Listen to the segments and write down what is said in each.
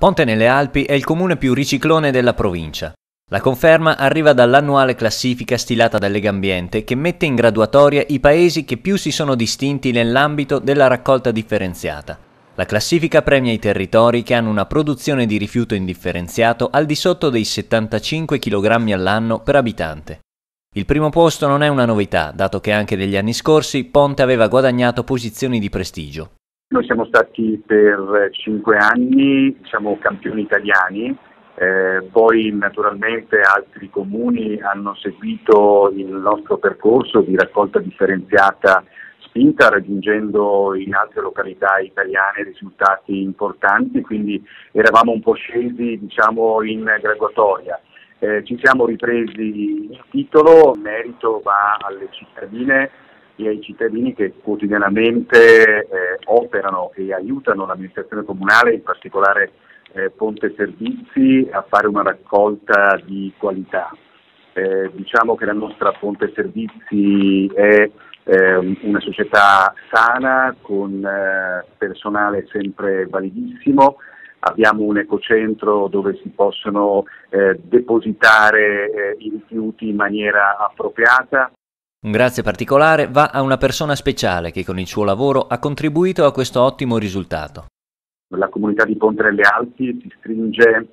Ponte nelle Alpi è il comune più riciclone della provincia. La conferma arriva dall'annuale classifica stilata da Legambiente che mette in graduatoria i paesi che più si sono distinti nell'ambito della raccolta differenziata. La classifica premia i territori che hanno una produzione di rifiuto indifferenziato al di sotto dei 75 kg all'anno per abitante. Il primo posto non è una novità, dato che anche negli anni scorsi Ponte aveva guadagnato posizioni di prestigio. Noi siamo stati per cinque anni diciamo, campioni italiani, eh, poi naturalmente altri comuni hanno seguito il nostro percorso di raccolta differenziata spinta raggiungendo in altre località italiane risultati importanti, quindi eravamo un po' scesi diciamo, in graduatoria. Eh, ci siamo ripresi il titolo, merito va alle cittadine e ai cittadini che quotidianamente eh, operano e aiutano l'amministrazione comunale, in particolare eh, Ponte Servizi, a fare una raccolta di qualità. Eh, diciamo che la nostra Ponte Servizi è eh, una società sana con eh, personale sempre validissimo, abbiamo un ecocentro dove si possono eh, depositare i rifiuti in maniera appropriata. Un grazie particolare va a una persona speciale che con il suo lavoro ha contribuito a questo ottimo risultato. La comunità di Ponte nelle Alpi si stringe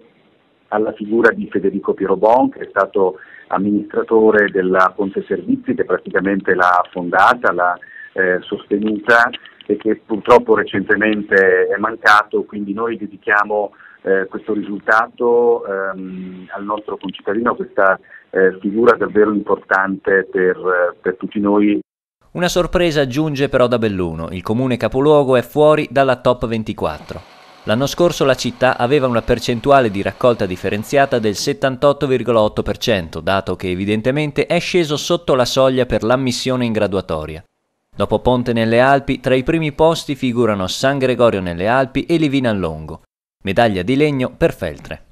alla figura di Federico Pierobon, che è stato amministratore della Ponte Servizi, che praticamente l'ha fondata, l'ha eh, sostenuta e che purtroppo recentemente è mancato, quindi noi dedichiamo eh, questo risultato ehm, al nostro concittadino, questa eh, figura davvero importante per, per tutti noi. Una sorpresa giunge però da Belluno, il comune capoluogo è fuori dalla top 24. L'anno scorso la città aveva una percentuale di raccolta differenziata del 78,8%, dato che evidentemente è sceso sotto la soglia per l'ammissione in graduatoria. Dopo Ponte nelle Alpi, tra i primi posti figurano San Gregorio nelle Alpi e Livina Longo. Medaglia di legno per Feltre.